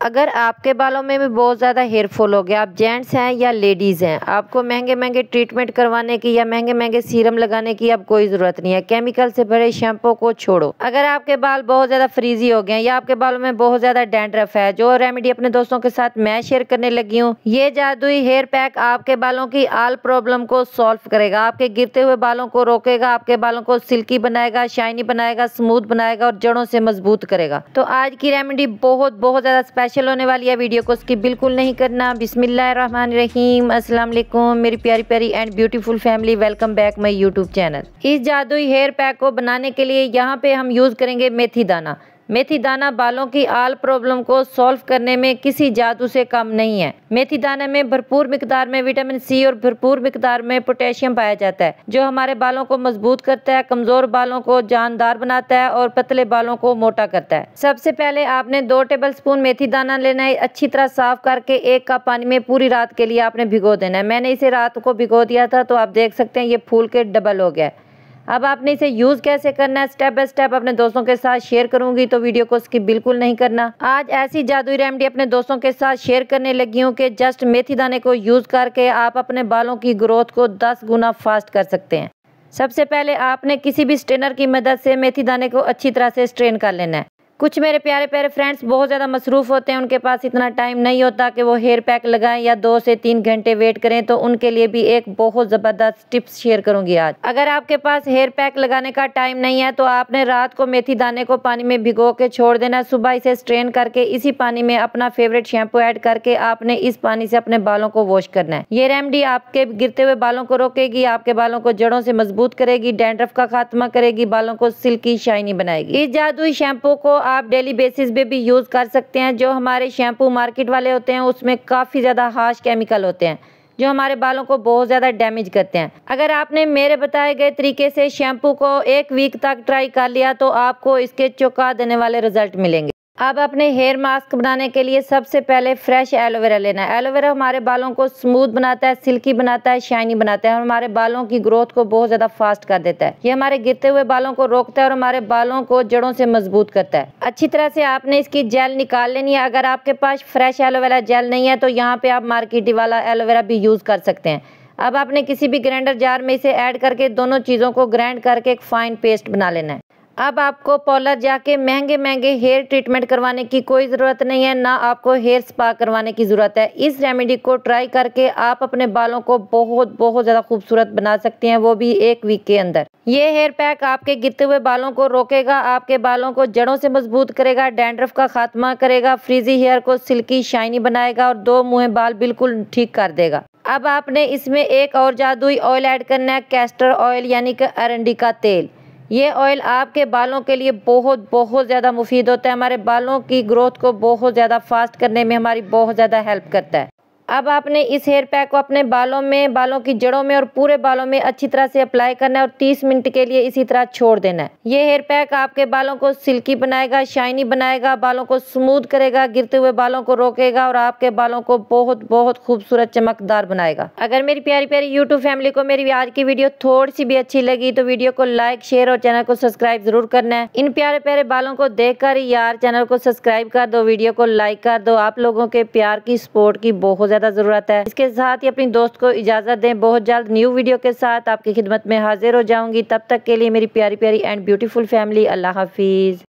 اگر آپ کے بالوں میں بھی بہت زیادہ ہیئر فال ہو گیا، آپ جینٹس ہیں یا لیڈیز ہیں، آپ کو مہنگے مہنگے ٹریٹمنٹ کروانے کی یا مہنگے مہنگے سیرم لگانے کی اب کوئی ضرورت نہیں ہے۔ کیمیکل سے بھرے شیمپو کو چھوڑو۔ اگر آپ کے بال بہت زیادہ فریزی ہو گئے یا آپ کے بالوں میں بہت زیادہ ڈینڈرف ہے، جو ریمیڈی اپنے دوستوں کے ساتھ میں شیئر کرنے لگی ہوں، یہ جادوئی ہیئر پیک آپ کے بالوں کی آل پرابلم کو سالو کرے گا۔ آپ کے گرتے ہوئے بالوں کو روکے گا، آپ کے بالوں کو سلکی بنائے گا شائنی بنائے گا سموتھ بنائے گا اور جڑوں سے مضبوط کرے گا۔ تو آج کی ریمیڈی بہت بہت زیادہ اسپیشل ہونے والی ہے ویڈیو کو سکپ بالکل نہیں کرنا۔ بسم اللہ الرحمن الرحیم۔ السلام علیکم۔ میری پیاری پیاری and beautiful family welcome back my YouTube channel اس جادوئی ہیئر پیک کو بنانے کے لیے یہاں پہ ہم یوز کریں گے میتھی دانہ۔ میتھی دانہ بالوں کی آل پرابلم کو سولف کرنے میں کسی جادو سے کم نہیں ہے۔ میتھی دانے میں بھرپور مقدار میں وٹامن سی اور بھرپور مقدار میں پوٹیشیم پایا جاتا ہے، جو ہمارے بالوں کو مضبوط کرتا ہے، کمزور بالوں کو جاندار بناتا ہے اور پتلے بالوں کو موٹا کرتا ہے۔ سب سے پہلے آپ نے دو ٹیبل سپون میتھی دانہ لینا ہے، اچھی طرح صاف کر کے ایک کپ پانی میں پوری رات کے لیے آپ نے بھگو دینا ہے۔ میں نے اسے رات کو بھگو دیا تھا تو آپ دیکھ سکتے ہیں یہ پھول کے ڈبل ہو گیا ہے۔ اب آپ نے اسے یوز کیسے کرنا ہے؟ سٹیپ بائی سٹیپ اپنے دوستوں کے ساتھ شیئر کروں گی تو ویڈیو کو سکپ بالکل نہیں کرنا۔ آج ایسی جادوئی ریمڈی اپنے دوستوں کے ساتھ شیئر کرنے لگی ہوں کہ جسٹ میتھی دانے کو یوز کر کے آپ اپنے بالوں کی گروتھ کو دس گنا فاسٹ کر سکتے ہیں۔ سب سے پہلے آپ نے کسی بھی سٹینر کی مدد سے میتھی دانے کو اچھی طرح سے سٹرین کر لینا ہے۔ کچھ میرے پیارے پیارے فرینڈس بہت زیادہ مصروف ہوتے ہیں، ان کے پاس اتنا ٹائم نہیں ہوتا کہ وہ ہیئر پیک لگائیں یا دو سے تین گھنٹے ویٹ کریں، تو ان کے لیے بھی ایک بہت زبردست ٹپس شیئر کروں گی آج۔ اگر آپ کے پاس ہیئر پیک لگانے کا ٹائم نہیں ہے، تو آپ نے رات کو میتھی دانے کو پانی میں بھگو کے چھوڑ دینا، صبح اسے سٹرین کر کے اسی پانی میں اپنا فیوریٹ شیمپو ایڈ کر کے آپ نے اس پانی سے اپنے بالوں کو واش کرنا ہے۔ یہ ریمڈی آپ کے گرتے ہوئے بالوں کو روکے گی، آپ کے بالوں کو جڑوں سے مضبوط کرے گی ڈینڈرف کا خاتمہ کرے گی، بالوں کو سلکی شائنی بنائے گی۔ اس جادوئی شیمپو کو آپ ڈیلی بیسس پہ بھی یوز کر سکتے ہیں، جو ہمارے شیمپو مارکیٹ والے ہوتے ہیں، اس میں کافی زیادہ ہارش کیمیکل ہوتے ہیں، جو ہمارے بالوں کو بہت زیادہ ڈیمیج کرتے ہیں۔ اگر آپ نے میرے بتائے گئے طریقے سے شیمپو کو ایک ویک تک ٹرائی کر لیا، تو آپ کو اس کے چوکا دینے والے رزلٹ ملیں گے۔ اب اپنے ہیئر ماسک بنانے کے لیے سب سے پہلے فریش ایلو ویرا لینا ہے۔ ایلو ویرا ہمارے بالوں کو سموتھ بناتا ہے، سلکی بناتا ہے، شائنی بناتا ہے اور ہمارے بالوں کی گروتھ کو بہت زیادہ فاسٹ کر دیتا ہے۔ یہ ہمارے گرتے ہوئے بالوں کو روکتا ہے اور ہمارے بالوں کو جڑوں سے مضبوط کرتا ہے۔ اچھی طرح سے آپ نے اس کی جیل نکال لینی ہے۔ اگر آپ کے پاس فریش ایلو ویرا جیل نہیں ہے تو یہاں پہ آپ مارکیٹی والا ایلو ویرا بھی یوز کر سکتے ہیں۔ اب آپ نے کسی بھی گرینڈر جار میں اسے ایڈ کر کے دونوں چیزوں کو گرینڈ کر کے ایک فائن پیسٹ بنا لینا ہے۔ اب آپ کو پارلر جا کے مہنگے مہنگے ہیئر ٹریٹمنٹ کروانے کی کوئی ضرورت نہیں ہے، نہ آپ کو ہیئر سپا کروانے کی ضرورت ہے۔ اس ریمیڈی کو ٹرائی کر کے آپ اپنے بالوں کو بہت بہت زیادہ خوبصورت بنا سکتے ہیں، وہ بھی ایک ویک کے اندر۔ یہ ہیئر پیک آپ کے گرتے ہوئے بالوں کو روکے گا، آپ کے بالوں کو جڑوں سے مضبوط کرے گا، ڈینڈرف کا خاتمہ کرے گا، فریزی ہیئر کو سلکی، شائنی بنائے گا اور دو منہ بال بالکل ٹھیک کر دے گا۔ اب آپ نے اس میں ایک اور جادوئی آئل ایڈ کرنا ہے، کیسٹر آئل یعنی کہ ارنڈی کا تیل۔ یہ آئل آپ کے بالوں کے لیے بہت بہت زیادہ مفید ہوتا ہے۔ ہمارے بالوں کی گروتھ کو بہت زیادہ فاسٹ کرنے میں ہماری بہت زیادہ ہیلپ کرتا ہے۔ اب آپ نے اس ہیئر پیک کو اپنے بالوں میں، بالوں کی جڑوں میں اور پورے بالوں میں اچھی طرح سے اپلائی کرنا ہے اور تیس منٹ کے لیے اسی طرح چھوڑ دینا ہے۔ یہ ہیئر پیک آپ کے بالوں کو سلکی بنائے گا، شائنی بنائے گا، بالوں کو سموتھ کرے گا، گرتے ہوئے بالوں کو روکے گا اور آپ کے بالوں کو بہت بہت خوبصورت چمکدار بنائے گا۔ اگر میری پیاری پیاری یوٹیوب فیملی کو میری آج کی ویڈیو تھوڑی سی بھی اچھی لگی تو ویڈیو کو لائک، شیئر اور چینل کو سبسکرائب ضرور کرنا ہے۔ ان پیارے پیارے بالوں کو دیکھ کر یار چینل کو سبسکرائب کر دو، ویڈیو کو لائک کر دو۔ آپ لوگوں کے پیار کی، سپورٹ کی بہت زیادہ ضرورت ہے۔ اس کے ساتھ ہی اپنی دوست کو اجازت دیں۔ بہت جلد نیو ویڈیو کے ساتھ آپ کی خدمت میں حاضر ہو جاؤں گی۔ تب تک کے لیے میری پیاری پیاری اینڈ بیوٹیفل فیملی، اللہ حافظ۔